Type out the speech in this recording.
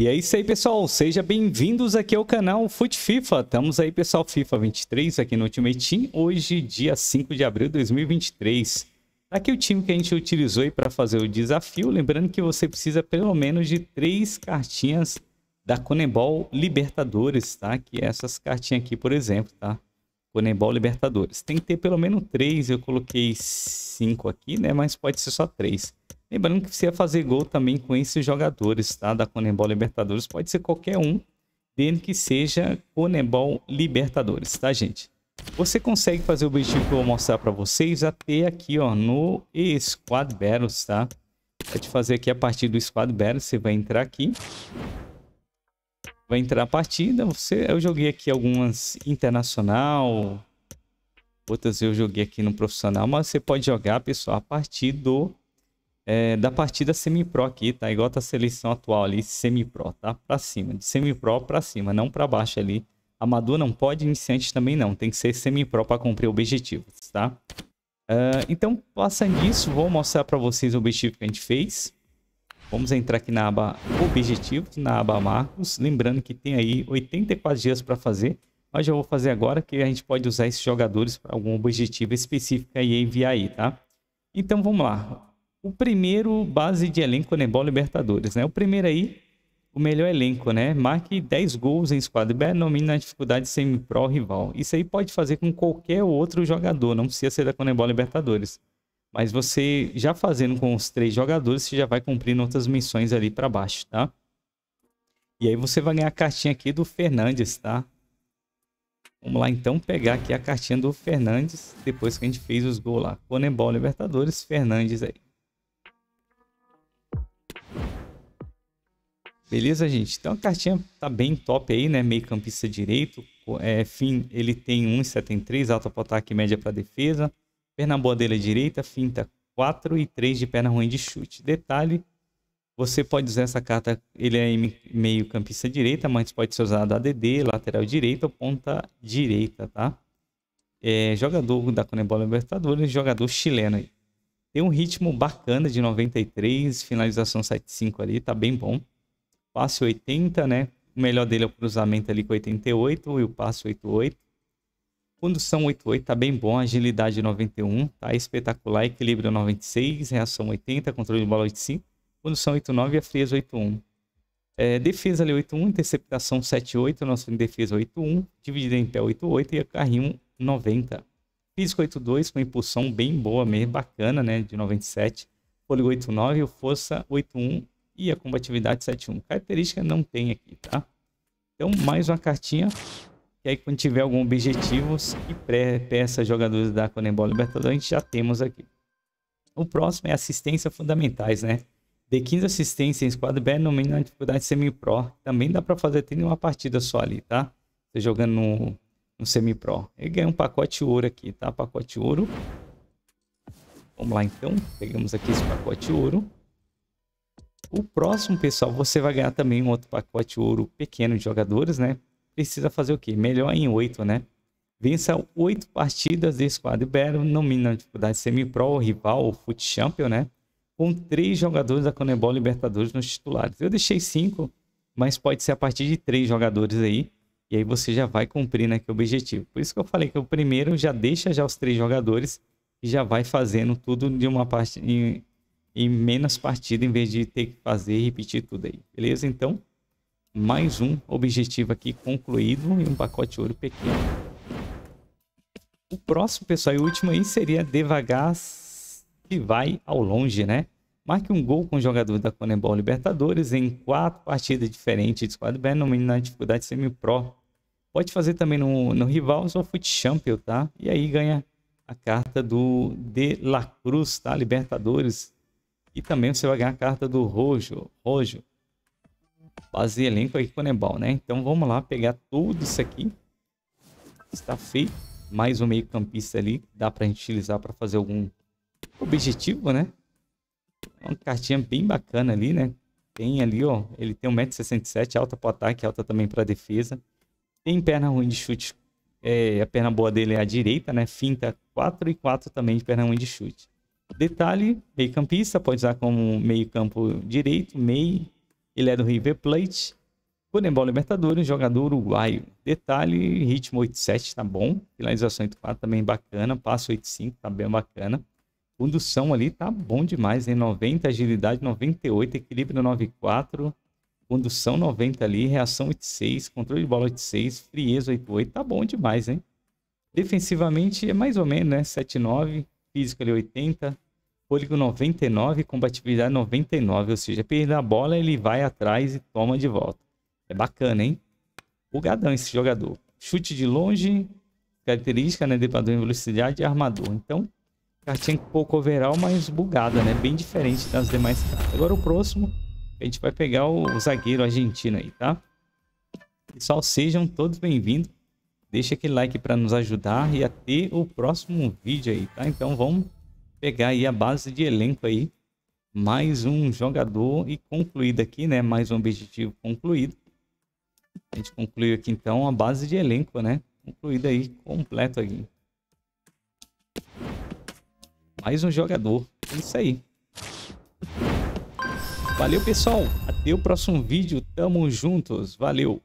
E é isso aí, pessoal. Sejam bem-vindos aqui ao canal Fute FIFA. Estamos aí, pessoal, FIFA 23 aqui no Ultimate Team. Hoje, dia 5 de abril de 2023. Tá aqui o time que a gente utilizou aí para fazer o desafio. Lembrando que você precisa pelo menos de três cartinhas da Conebol Libertadores, tá? Que é essas cartinhas aqui, por exemplo, tá? Conebol Libertadores. Tem que ter pelo menos três. Eu coloquei cinco aqui, né? Mas pode ser só três. Lembrando que você ia fazer gol também com esses jogadores, tá? Da Conebol Libertadores. Pode ser qualquer um, desde que seja Conebol Libertadores, tá, gente? Você consegue fazer o objetivo que eu vou mostrar para vocês até aqui, ó, no Squad Battles, tá? Pode fazer aqui a partir do Squad Battles, você vai entrar aqui. Vai entrar a partida, você, eu joguei aqui algumas internacional, outras eu joguei aqui no profissional, mas você pode jogar, pessoal, a partir do é, da partida semi-pro aqui, tá? Igual tá a seleção atual ali, semi-pro, tá? Pra cima, de semi-pro pra cima, não pra baixo ali. Amador não pode, iniciante também não. Tem que ser semi-pro para cumprir objetivos, tá? Uh, então, passando disso, vou mostrar para vocês o objetivo que a gente fez. Vamos entrar aqui na aba Objetivos, na aba Marcos. Lembrando que tem aí 84 dias para fazer. Mas já vou fazer agora que a gente pode usar esses jogadores para algum objetivo específico e enviar aí, tá? Então, vamos lá o primeiro base de elenco Nebol Libertadores, né? O primeiro aí, o melhor elenco, né? Marque 10 gols em squad B, nomina a dificuldade semi-pro rival. Isso aí pode fazer com qualquer outro jogador, não precisa ser da Conebol Libertadores. Mas você já fazendo com os três jogadores, você já vai cumprindo outras missões ali para baixo, tá? E aí você vai ganhar a cartinha aqui do Fernandes, tá? Vamos lá então pegar aqui a cartinha do Fernandes, depois que a gente fez os gols lá. Conebol Libertadores, Fernandes aí. Beleza, gente? Então a cartinha tá bem top aí, né? Meio campista direito. É, fim, ele tem 1,73, alta para ataque média para defesa. Perna boa dele é direita, finta 4 e 3 de perna ruim de chute. Detalhe, você pode usar essa carta, ele é meio campista direita, mas pode ser usado ADD, lateral direita ou ponta direita, tá? É, jogador da Conebol Libertadores, jogador chileno aí. Tem um ritmo bacana de 93, finalização 75 ali, tá bem bom passe 80, né? O melhor dele é o cruzamento ali com 88 e o passe 88. Condução 88 tá bem bom, agilidade 91, tá espetacular, equilíbrio 96, reação 80, controle de bola 85, condução 89 e a frieza 81. É, defesa ali 81, interceptação 78, nosso defesa 81, dividida em pé 88 e a carrinho 90. Físico 82 com impulsão bem boa mesmo, bacana, né, de 97. Fôlego 89 e força 81 e a combatividade 7.1. Característica não tem aqui, tá? Então, mais uma cartinha. E aí, quando tiver algum objetivo que peça jogadores da Conebol Libertadores, já temos aqui. O próximo é assistência fundamentais, né? De 15 assistências em squad B, no mínimo na dificuldade semi-pro. Também dá para fazer tem uma partida só ali, tá? Você jogando no, no semi-pro. Ele ganha um pacote ouro aqui, tá? Pacote ouro. Vamos lá, então. Pegamos aqui esse pacote ouro. O próximo, pessoal, você vai ganhar também um outro pacote ouro pequeno de jogadores, né? Precisa fazer o quê? Melhor em 8, né? Vença 8 partidas de Squad Battle, nomina dificuldade semi-pro, rival ou foot champion, né? Com 3 jogadores da Conebol Libertadores nos titulares. Eu deixei 5, mas pode ser a partir de 3 jogadores aí. E aí você já vai cumprir né, o objetivo. Por isso que eu falei que o primeiro já deixa já os 3 jogadores e já vai fazendo tudo de uma parte menos partida em vez de ter que fazer e repetir tudo aí. Beleza? Então, mais um objetivo aqui concluído e um pacote ouro pequeno. O próximo, pessoal, e último aí seria devagar se vai ao longe, né? Marque um gol com o jogador da Conebol Libertadores em quatro partidas diferentes de Squad B, na dificuldade semi-pro. Pode fazer também no, no Rivals ou Foot Champion, tá? E aí ganha a carta do De La Cruz, tá? Libertadores e também você vai ganhar a carta do Rojo. Rojo. Base elenco aqui com Nebal, né? Então vamos lá pegar tudo isso aqui. Está feito. Mais um meio campista ali. Dá pra gente utilizar para fazer algum objetivo, né? Uma cartinha bem bacana ali, né? Tem ali, ó. Ele tem 1,67m, alta para ataque, alta também para defesa. Tem perna ruim de chute. É, a perna boa dele é a direita, né? Finta 4 e 4 também de perna ruim de chute. Detalhe, meio campista, pode usar como meio campo direito, meio. Ele é do River Plate. Futebol Libertadores, jogador uruguaio. Detalhe, ritmo 87, tá bom. Finalização 84 também bacana. Passo 85, tá bem bacana. Condução ali tá bom demais, hein? 90, agilidade 98, equilíbrio 94, condução 90 ali, reação 86, controle de bola 86, frieza 88, tá bom demais, hein? Defensivamente é mais ou menos, né? 79, físico ali 80, fôlego 99, combatividade 99, ou seja, perder a bola ele vai atrás e toma de volta. É bacana, hein? Bugadão esse jogador. Chute de longe, característica, né? Depador em velocidade e armador. Então, cartinha com pouco overall, mas bugada, né? Bem diferente das demais cartas. Agora o próximo, a gente vai pegar o zagueiro argentino aí, tá? Pessoal, sejam todos bem-vindos. Deixa aquele like para nos ajudar e até o próximo vídeo aí, tá? Então vamos pegar aí a base de elenco aí. Mais um jogador e concluído aqui, né? Mais um objetivo concluído. A gente concluiu aqui então a base de elenco, né? Concluída aí, completo aqui. Mais um jogador. É isso aí. Valeu, pessoal. Até o próximo vídeo. Tamo juntos. Valeu.